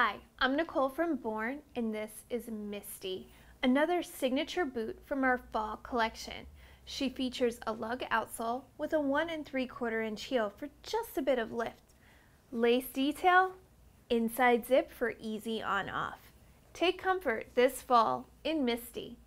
Hi, I'm Nicole from Born, and this is Misty, another signature boot from our fall collection. She features a lug outsole with a 1 and 3 quarter inch heel for just a bit of lift. Lace detail, inside zip for easy on off. Take comfort this fall in Misty.